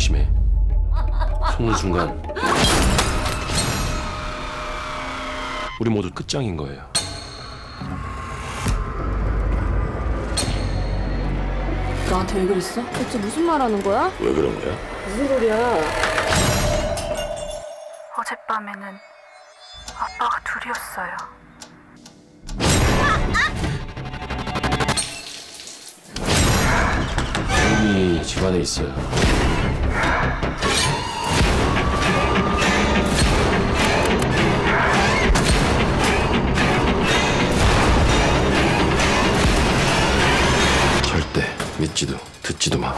조심해. 속는 순간 우리 모두 끝장인 거예요. 나한테 왜 그랬어? 대체 무슨 말 하는 거야? 왜 그런 거야? 무슨 소리야? 어젯밤에는 아빠가 둘이었어요. 이미 집안에 있어요. 믿지도 듣지도 마.